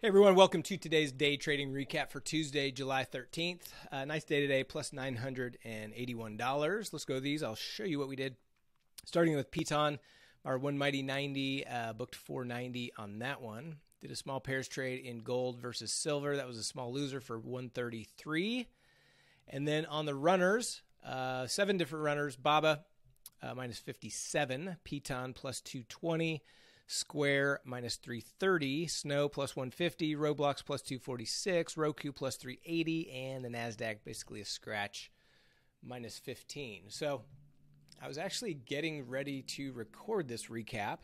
Hey everyone, welcome to today's day trading recap for Tuesday, July 13th. Uh, nice day today, plus $981. Let's go these. I'll show you what we did. Starting with Piton, our one mighty 90, uh, booked 490 on that one. Did a small pairs trade in gold versus silver. That was a small loser for 133. And then on the runners, uh, seven different runners. Baba uh, minus 57, Piton plus 220. Square minus 330, Snow plus 150, Roblox plus 246, Roku plus 380, and the NASDAQ basically a scratch minus 15. So I was actually getting ready to record this recap,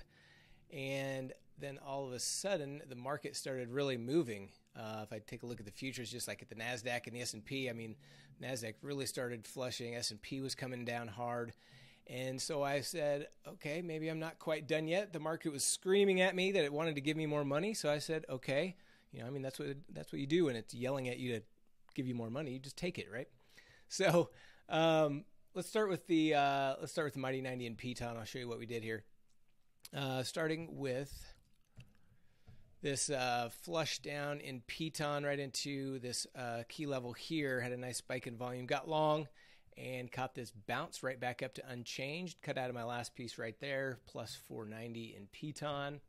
and then all of a sudden the market started really moving. Uh, if I take a look at the futures, just like at the Nasdaq and the S and P, I mean, Nasdaq really started flushing. S and P was coming down hard, and so I said, okay, maybe I'm not quite done yet. The market was screaming at me that it wanted to give me more money. So I said, okay, you know, I mean, that's what that's what you do when it's yelling at you to give you more money. You just take it, right? So um, let's start with the uh, let's start with the Mighty 90 and Piton. I'll show you what we did here. Uh, starting with this uh, flush down in Piton right into this uh, key level here. Had a nice spike in volume. Got long and caught this bounce right back up to unchanged. Cut out of my last piece right there, plus 490 in Piton.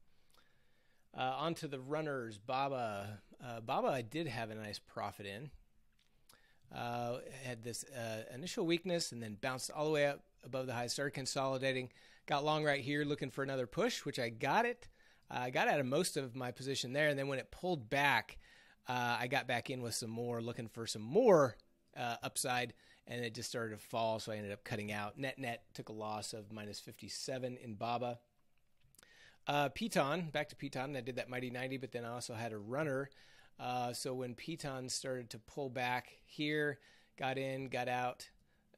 Uh, onto the runners, Baba. Uh, Baba, I did have a nice profit in. Uh, had this uh, initial weakness and then bounced all the way up above the high. Started consolidating. Got long right here, looking for another push, which I got it. I got out of most of my position there, and then when it pulled back, uh, I got back in with some more, looking for some more uh, upside and it just started to fall. So I ended up cutting out. Net net took a loss of minus 57 in Baba. Uh, Piton, back to Piton. I did that mighty 90, but then I also had a runner. Uh, so when Piton started to pull back here, got in, got out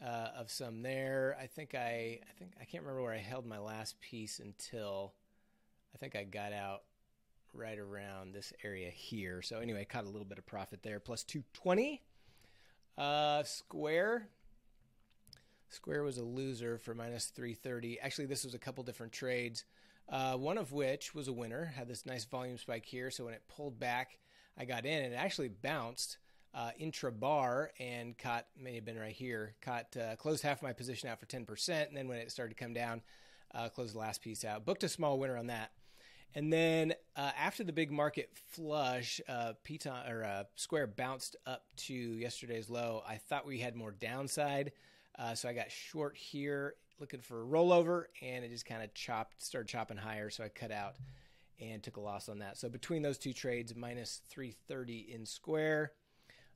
uh, of some there. I think I, I think I can't remember where I held my last piece until I think I got out right around this area here. So anyway, caught a little bit of profit there, plus 220. Uh, Square. Square was a loser for minus 330. Actually, this was a couple different trades. Uh, one of which was a winner, had this nice volume spike here. So when it pulled back, I got in and it actually bounced uh, intra bar and caught, may have been right here, caught, uh, closed half my position out for 10%. And then when it started to come down, uh, closed the last piece out. Booked a small winner on that. And then uh, after the big market flush, uh, Piton or uh, Square bounced up to yesterday's low. I thought we had more downside, uh, so I got short here, looking for a rollover, and it just kind of chopped, started chopping higher. So I cut out and took a loss on that. So between those two trades, minus 330 in Square.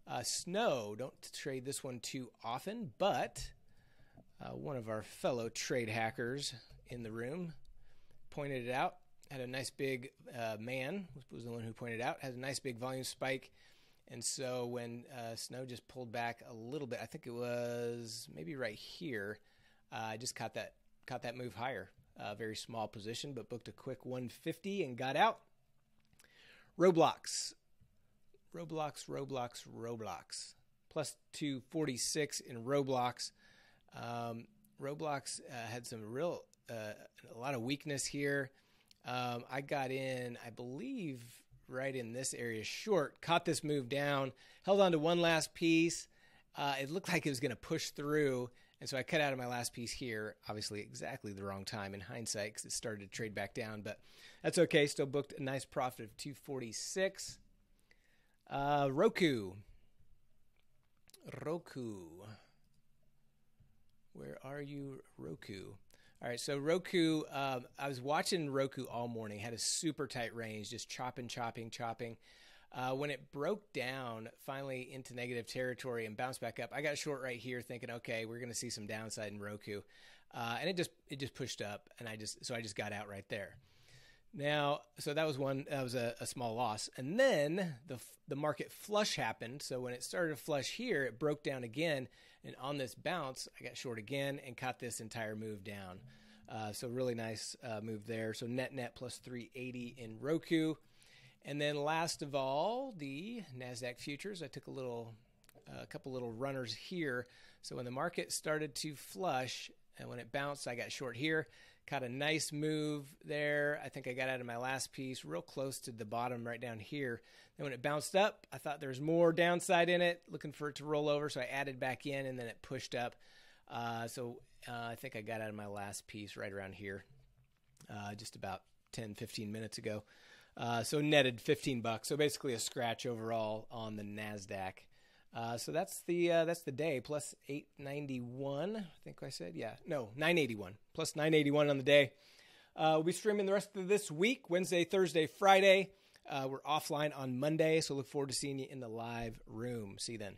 Uh, Snow, don't trade this one too often, but uh, one of our fellow trade hackers in the room pointed it out had a nice big uh, man was the one who pointed out has a nice big volume spike. And so when uh, snow just pulled back a little bit i think it was maybe right here uh, i just caught that caught that move higher uh, very small position but booked a quick 150 and got out. Roblox. Roblox roblox roblox. Plus 246 in roblox. Um, roblox uh, had some real uh, a lot of weakness here um, I got in, I believe, right in this area short, caught this move down, held on to one last piece. Uh, it looked like it was going to push through. And so I cut out of my last piece here, obviously exactly the wrong time in hindsight because it started to trade back down, but that's okay. Still booked a nice profit of 246. Uh, Roku. Roku. Where are you, Roku? All right, so Roku, um, I was watching Roku all morning, had a super tight range, just chopping, chopping, chopping. Uh, when it broke down finally into negative territory and bounced back up, I got short right here, thinking, okay, we're going to see some downside in Roku, uh, and it just it just pushed up, and I just so I just got out right there. Now, so that was one that was a, a small loss, and then the the market flush happened. So when it started to flush here, it broke down again, and on this bounce, I got short again and caught this entire move down. Uh, so really nice uh, move there. So net net plus 380 in Roku. And then last of all, the Nasdaq futures. I took a little, a couple little runners here. So when the market started to flush and when it bounced, I got short here, Caught a nice move there. I think I got out of my last piece real close to the bottom right down here. Then when it bounced up, I thought there was more downside in it, looking for it to roll over. So I added back in and then it pushed up. Uh, so uh, I think I got out of my last piece right around here, uh, just about 10, 15 minutes ago. Uh, so netted 15 bucks. So basically a scratch overall on the Nasdaq. Uh, so that's the uh, that's the day plus 891. I think I said yeah no 981 plus 981 on the day. Uh, we'll be streaming the rest of this week Wednesday, Thursday, Friday. Uh, we're offline on Monday, so look forward to seeing you in the live room. See you then.